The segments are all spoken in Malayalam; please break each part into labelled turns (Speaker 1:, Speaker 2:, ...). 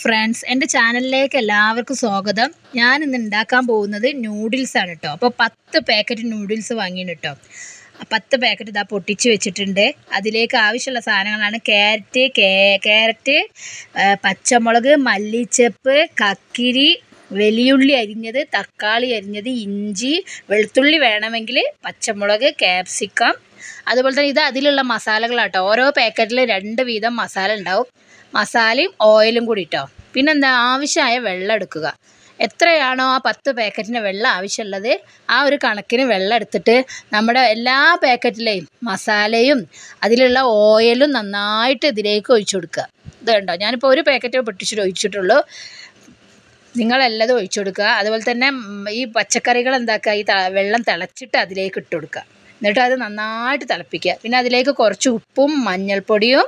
Speaker 1: ഫ്രണ്ട്സ് എന്റെ ചാനലിലേക്ക് എല്ലാവർക്കും സ്വാഗതം. ഞാൻ ഇന്ന് ഉണ്ടാക്കാൻ പോകുന്നത് നൂഡിൽസ് ആണ് കേട്ടോ അപ്പോൾ പത്ത് പാക്കറ്റ് നൂഡിൽസ് വാങ്ങിയിന് കേട്ടോ പത്ത് പാക്കറ്റ് ഇതാ പൊട്ടിച്ച് വെച്ചിട്ടുണ്ട്. അതിലേക്ക് ആവശ്യമുള്ള സാധനങ്ങളാണ് ക്യാരറ്റ് ക്യാരറ്റ് പച്ചമുളക് മല്ലിച്ചപ്പ് കക്കിരി വലിയുള്ളി അരിഞ്ഞത് തക്കാളി അരിഞ്ഞത് ഇഞ്ചി വെളുത്തുള്ളി വേണമെങ്കിൽ പച്ചമുളക് ക്യാപ്സിക്കം അതുപോലെ തന്നെ ഇത് അതിലുള്ള മസാലകളാട്ടോ. ഓരോ പാക്കറ്റിൽ രണ്ട് വീതം മസാല ഉണ്ടാവും. മസാലയും ഓയിലും കൂടി ഇട്ടോ പിന്നെന്താ? ആവശ്യമായ വെള്ളം എടുക്കുക. എത്രയാണോ ആ പത്ത് പാക്കറ്റിന് വെള്ളം ആവശ്യമുള്ളത് ആ ഒരു കണക്കിന് വെള്ളം എടുത്തിട്ട് നമ്മുടെ എല്ലാ പാക്കറ്റിലെയും മസാലയും അതിലുള്ള ഓയിലും നന്നായിട്ട് ഇതിലേക്ക് ഒഴിച്ചു കൊടുക്കുക. ഇത് കണ്ടോ? ഞാനിപ്പോൾ ഒരു പാക്കറ്റ് പൊട്ടിച്ചിട്ട് ഒഴിച്ചിട്ടുള്ളൂ. നിങ്ങളെല്ലതും ഒഴിച്ചു കൊടുക്കുക. അതുപോലെ തന്നെ ഈ പച്ചക്കറികൾ എന്താക്കുക? ഈ വെള്ളം തിളച്ചിട്ട് അതിലേക്ക് ഇട്ട് കൊടുക്കുക. എന്നിട്ട് അത് നന്നായിട്ട് തിളപ്പിക്കുക. പിന്നെ അതിലേക്ക് കുറച്ച് ഉപ്പും മഞ്ഞൾപ്പൊടിയും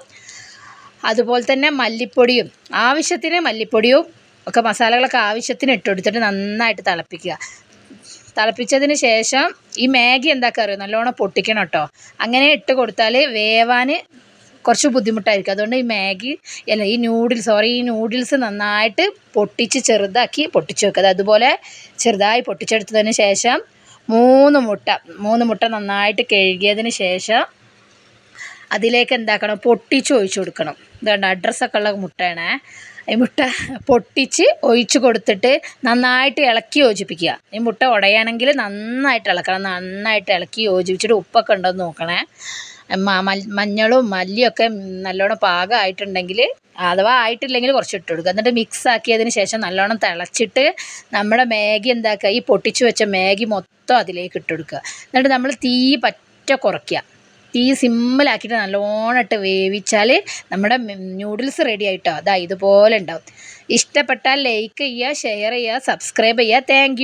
Speaker 1: അതുപോലെ തന്നെ മല്ലിപ്പൊടിയും ആവശ്യത്തിന് മല്ലിപ്പൊടിയും ഒക്കെ മസാലകളൊക്കെ ആവശ്യത്തിന് ഇട്ട് കൊടുത്തിട്ട് നന്നായിട്ട് തിളപ്പിക്കുക. തിളപ്പിച്ചതിന് ശേഷം ഈ മാഗി എന്താക്കുക അറിയോ? നല്ലോണം പൊട്ടിക്കണം കേട്ടോ അങ്ങനെ ഇട്ട് കൊടുത്താൽ വേവാൻ കുറച്ച് ബുദ്ധിമുട്ടായിരിക്കും. അതുകൊണ്ട് ഈ മാഗി അല്ല ഈ നൂഡിൽസ് സോറി ഈ നൂഡിൽസ് നന്നായിട്ട് പൊട്ടിച്ച് ചെറുതാക്കി പൊട്ടിച്ച് വെക്കുക. അതുപോലെ ചെറുതായി പൊട്ടിച്ചെടുത്തതിന് ശേഷം മൂന്ന് മുട്ട മൂന്ന് മുട്ട നന്നായിട്ട് കഴുകിയതിന് ശേഷം അതിലേക്ക് എന്താക്കണം? പൊട്ടിച്ച് ഒഴിച്ചു കൊടുക്കണം. ഇതുകൊണ്ട് അഡ്രസ്സൊക്കെ ഉള്ള മുട്ടയാണ്. ഈ മുട്ട പൊട്ടിച്ച് ഒഴിച്ച് കൊടുത്തിട്ട് നന്നായിട്ട് ഇളക്കി യോജിപ്പിക്കുക. ഈ മുട്ട ഉടയാണെങ്കിൽ നന്നായിട്ട് ഇളക്കണം. നന്നായിട്ട് ഇളക്കി യോജിപ്പിച്ചിട്ട് ഉപ്പൊക്കെ ഉണ്ടോ എന്ന് നോക്കണേ. മഞ്ഞളും മല്ലിയൊക്കെ നല്ലോണം പാകമായിട്ടുണ്ടെങ്കിൽ അഥവാ ആയിട്ടില്ലെങ്കിൽ കുറച്ച് ഇട്ട് കൊടുക്കുക. എന്നിട്ട് മിക്സ് ആക്കിയതിന് ശേഷം നല്ലോണം തിളച്ചിട്ട് നമ്മുടെ മാഗി എന്താക്കുക? ഈ പൊട്ടിച്ചു വെച്ച മാഗി മൊത്തം അതിലേക്ക് ഇട്ട് കൊടുക്കുക. എന്നിട്ട് നമ്മൾ തീ പറ്റ കുറയ്ക്കുക. തീ സിമ്മിലാക്കിയിട്ട് നല്ലോണം ഇട്ട് വേവിച്ചാൽ നമ്മുടെ ന്യൂഡിൽസ് റെഡി ആയിട്ടോ? അതാ ഇതുപോലെ ഉണ്ടാവും. ഇഷ്ടപ്പെട്ടാൽ ലൈക്ക് ചെയ്യുക ഷെയർ ചെയ്യുക സബ്സ്ക്രൈബ് ചെയ്യുക. താങ്ക്